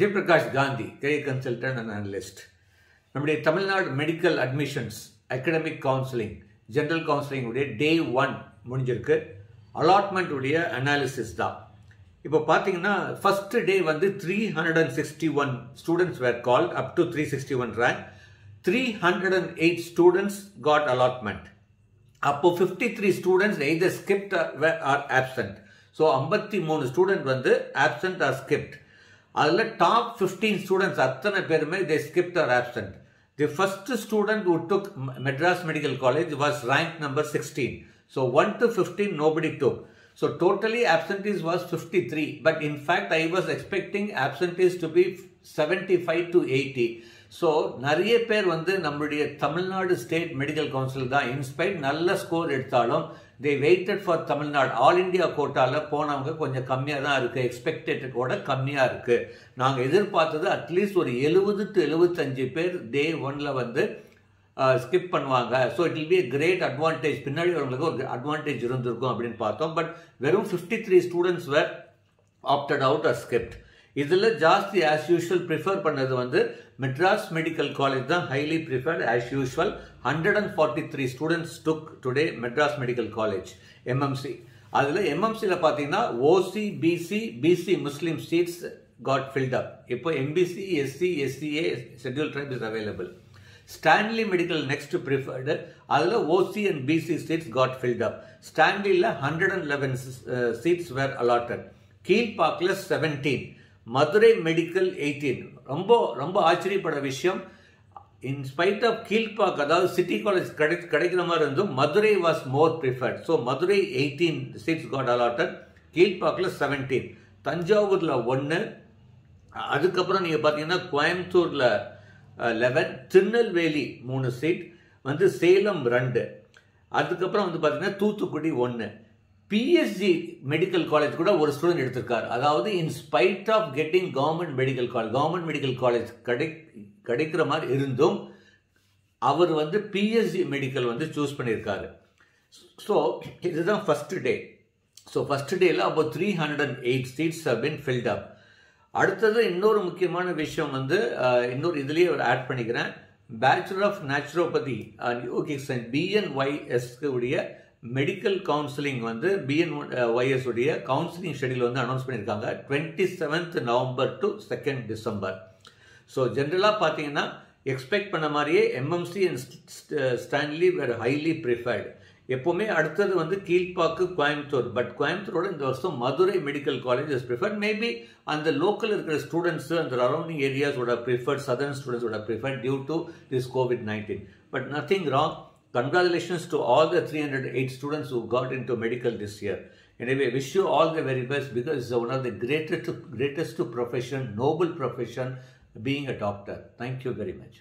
Jayaprakash Gandhi K consultant and analyst. நம்முடைய Tamil Nadu medical admissions academic counselling general counselling உடைய day one முடிஞ்சிருக்கு. Allotment உடைய analysis தான். இப்போ பார்த்தீங்கன்னா ஃபர்ஸ்ட் டே வந்து three hundred and sixty one students were called up to three sixty one rank three hundred and eight students got allotment அப்போ fifty three students either skipped or absent so ஐம்பத்தி மூணு student வந்து absent or skipped அதில் top fifteen students அத்தனை பேருமே they skipped or absent the first student who took Madras medical college was rank number sixteen so one to fifteen nobody took. So totally absentees was 53 but in fact i was expecting absentees to be 75 to 80 so நிறைய பேர் வந்து நம்மளுடைய Tamil Nadu state medical council தான். In spite நல்ல score எடுத்தாலும் they waited for Tamil Nadu all India கோட்டாவில் போனவங்க கொஞ்சம் கம்மியாக தான் இருக்குது எக்ஸ்பெக்டேட்டோட கம்மியாக இருக்குது நாங்கள் எதிர்பார்த்தது அட்லீஸ்ட் ஒரு எழுபது டு எழுபத்தஞ்சு பேர் டே ஒன்ல வந்து ஸ்கிப் பண்ணுவாங்க. So it will be great advantage பின்னாடி வரவங்களுக்கு ஒரு அட்வான்டேஜ் இருந்திருக்கும் அப்படின்னு பார்த்தோம். பட் வெறும் fifty three students were opted out or skipped இதில் ஜாஸ்தி ஆஸ் யூஷுவல் ப்ரிஃபர் பண்ணது வந்து மெட்ராஸ் மெடிக்கல் காலேஜ் தான் highly preferred as usual hundred and forty three students took today Madras medical college MMC அதில் எம்எம்சியில் பார்த்தீங்கன்னா OC BC BC Muslim seats got filled up இப்போ MBC SC SCA schedule tribe is available Stanley medical next preferred அதில் OC and BC seats got filled up ஸ்டான்லியில் hundred and eleven seats were allotted கீழ்பாக்கில் seventeen Madurai medical eighteen ரொம்ப ரொம்ப ஆச்சரியப்பட விஷயம். இன் spite of Kilpauk அதாவது city college கிடை கிடைக்கிற மாதிரி இருந்தும் Madurai was more preferred so Madurai eighteen seats got allotted கீழ்பாக்கில் seventeen தஞ்சாவூரில் ஒன்று அதுக்கப்புறம் நீங்கள் பார்த்தீங்கன்னா கோயம்புத்தூரில் லெவன் திருநெல்வேலி மூணு சீட் வந்து சேலம் ரெண்டு. அதுக்கப்புறம் வந்து பார்த்தீங்கன்னா தூத்துக்குடி ஒன்று பிஎஸ்ஜி மெடிக்கல் காலேஜ் கூட ஒரு ஸ்டூடெண்ட் எடுத்திருக்கார். அதாவது in spite of getting government medical college government medical college கிடை கிடைக்கிற மாதிரி இருந்தும் அவர் வந்து பிஎஸ்ஜி மெடிக்கல் வந்து சூஸ் பண்ணியிருக்காரு. ஸோ இதுதான் ஃபஸ்ட்டு டே ஸோ ஃபஸ்ட்டு டேல அப்போ three hundred and eight seats have been filled up அடுத்தது இன்னொரு முக்கியமான விஷயம் வந்து இன்னொரு இதுலேயே ஒரு ஆட் பண்ணிக்கிறேன். Bachelor of naturopathy yogic science BNYS உடைய மெடிக்கல் கவுன்சிலிங் வந்து பிஎன் ஒய்எஸ் உடைய கவுன்சிலிங் ஷெடியூல் வந்து அனௌன்ஸ் பண்ணியிருக்காங்க. Twenty seventh November to second December so ஜென்ரலாக பார்த்தீங்கன்னா எக்ஸ்பெக்ட் பண்ண மாதிரியே MMC and Stanley were highly preferred எப்போவுமே அடுத்தது வந்து கீழ்ப்பாக்கு கோயம்புத்தூர் பட் கோயம்புத்தூரோட இந்த வருஷம் Madurai medical college is preferred maybe அந்த லோக்கல் இருக்கிற ஸ்டூடெண்ட்ஸு அந்த அரௌண்டிங் ஏரியாஸோட preferred southern ஸ்டூடெண்ட்ஸோட preferred due to this COVID nineteen but nothing wrong congratulations to all the three hundred eight students who got in to medical this year எனவே wish you all the very best because it's one of the greatest greatest profession noble profession being a doctor thank you very much